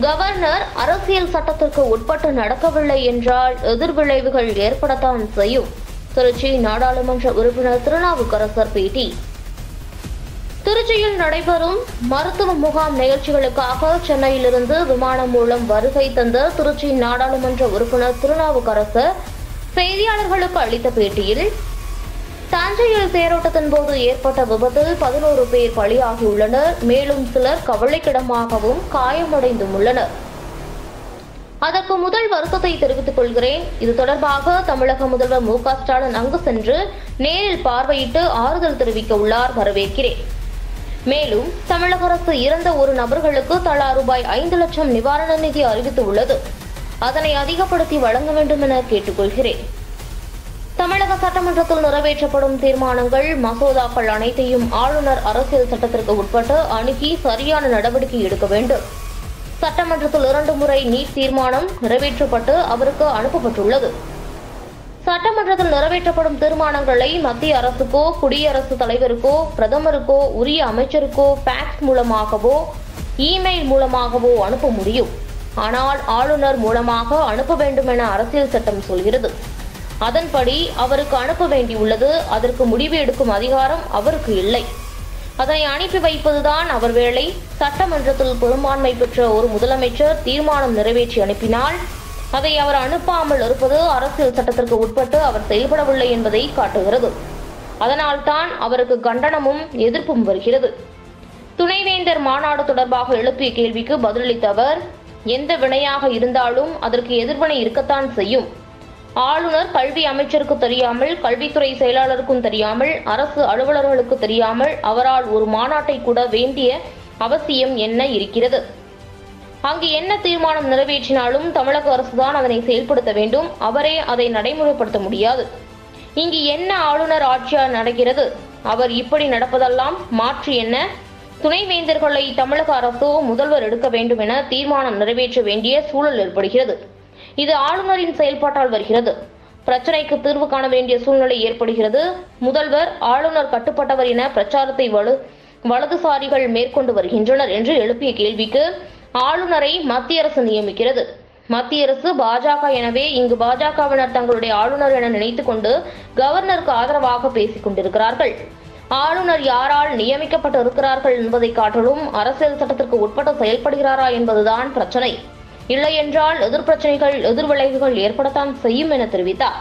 Governor அரசியல் சட்டத்திற்கு உட்பட்டு நடக்கவில்லை என்றால் எதிர்விளைவுகள் ஏற்படத்தான் செய்யும். திருச்சி நாடாளுமன்ற உறுப்பினர் திருநாவுக்கரசர் பேட்டி. திருச்சியில் நடைபெறும் மருத்துவ முகாம் நிகழ்ச்சிகளுக்காக சென்னையிலிருந்து விமானம் மூலம் வருகை தந்த திருச்சி நாடாளுமன்ற உறுப்பினர் திருநாவுக்கரசர் செய்தியாளர்களுக்கு அளித்த பேட்டியில் தஞ்சையில் தேரோட்டத்தின் போது ஏற்பட்ட விபத்தில் பதினோரு பேர் பலியாகியுள்ளனர். மேலும் சிலர் கவலைக்கிடமாகவும் காயமடைந்தும் உள்ளனர் அதற்கு முதல் வருத்தத்தை தெரிவித்துக் கொள்கிறேன். இது தொடர்பாக தமிழக முதல்வர் மு க ஸ்டாலின் அங்கு சென்று நேரில் பார்வையிட்டு ஆறுதல் தெரிவிக்க உள்ளார் வரவேற்கிறேன். மேலும் தமிழக அரசு இறந்த ஒரு நபர்களுக்கு தலா ரூபாய் ஐந்து லட்சம் நிவாரண நிதி அறிவித்து உள்ளது அதனை அதிகப்படுத்தி வழங்க வேண்டும் என கேட்டுக்கொள்கிறேன். தமிழக சட்டமன்றத்தில் நிறைவேற்றப்படும் தீர்மானங்கள் மசோதாக்கள் அனைத்தையும் ஆளுநர் அரசியல் சட்டத்திற்கு உட்பட்டு அணுகி சரியான நடவடிக்கை எடுக்க வேண்டும். சட்டமன்றத்தில் இரண்டு முறை நீட் தீர்மானம் நிறைவேற்றப்பட்டு அவருக்கு அனுப்பப்பட்டுள்ளது. சட்டமன்றத்தில் நிறைவேற்றப்படும் தீர்மானங்களை மத்திய அரசுக்கோ குடியரசுத் தலைவருக்கோ பிரதமருக்கோ உரிய அமைச்சருக்கோ ஃபேக்ஸ் மூலமாகவோ இமெயில் மூலமாகவோ அனுப்ப முடியும். ஆனால் ஆளுநர் மூலமாக அனுப்ப வேண்டும் என அரசியல் சட்டம் சொல்கிறது. அதன்படி அவருக்கு அனுப்ப வேண்டியுள்ளது. அதற்கு முடிவு எடுக்கும் அதிகாரம் அவருக்கு இல்லை. அதனை அனுப்பி வைப்பதுதான் அவர் வேலை. சட்டமன்றத்தில் பெரும்பான்மை பெற்ற ஒரு முதலமைச்சர் தீர்மானம் நிறைவேற்றி அனுப்பினால் அதை அவர் அனுப்பாமல் இருப்பது அரசியல் சட்டத்திற்கு உட்பட்டு அவர் செயல்படவில்லை என்பதை காட்டுகிறது. அதனால்தான் அவருக்கு கண்டனமும் எதிர்ப்பும் வருகிறது. துணைவேந்தர் மாநாடு தொடர்பாக எழுப்பிய கேள்விக்கு பதிலளித்த அவர் எந்த வினையாக இருந்தாலும் அதற்கு எதிர்வினை இருக்கத்தான் செய்யும். ஆளுநர் கல்வி அமைச்சருக்கு தெரியாமல் கல்வித்துறை செயலாளருக்கும் தெரியாமல் அரசு அலுவலர்களுக்கு தெரியாமல் அவரால் ஒரு மாநாட்டை கூட வேண்டிய அவசியம் என்ன இருக்கிறது? அங்கு என்ன தீர்மானம் நிறைவேற்றினாலும் தமிழக அரசுதான் அதனை செயல்படுத்த வேண்டும். அவரே அதை நடைமுறைப்படுத்த முடியாது. இங்கு என்ன ஆளுநர் ஆட்சியால் நடக்கிறது? அவர் இப்படி நடப்பதெல்லாம் மாற்று என்ன? துணைவேந்தர்களை தமிழக அரசோ முதல்வர் எடுக்க வேண்டும் என தீர்மானம் நிறைவேற்ற வேண்டிய சூழல் ஏற்படுகிறது. இது ஆளுநரின் செயல்பாட்டால் வருகிறது. பிரச்சனைக்கு தீர்வு காண வேண்டிய சூழ்நிலை ஏற்படுகிறது. முதல்வர் ஆளுநர் கட்டுப்பட்டவர் என பிரச்சாரத்தை வலு வலதுசாரிகள் மேற்கொண்டு வருகின்றனர் என்று எழுப்பிய கேள்விக்கு ஆளுநரை மத்திய அரசு நியமிக்கிறது. மத்திய அரசு பாஜக எனவே இங்கு பாஜகவினர் தங்களுடைய ஆளுநர் என நினைத்துக் கொண்டு கவர்னருக்கு ஆதரவாக பேசிக் கொண்டிருக்கிறார்கள். ஆளுநர் யாரால் நியமிக்கப்பட்டு இருக்கிறார்கள் என்பதை காட்டிலும் அரசியல் சட்டத்திற்கு உட்பட்டு செயல்படுகிறாரா என்பதுதான் பிரச்சனை. இல்லையென்றால் எதிர்பிரச்சனைகள் எதிர்விளைவுகள் ஏற்படத்தான் செய்யும் என தெரிவித்தார்.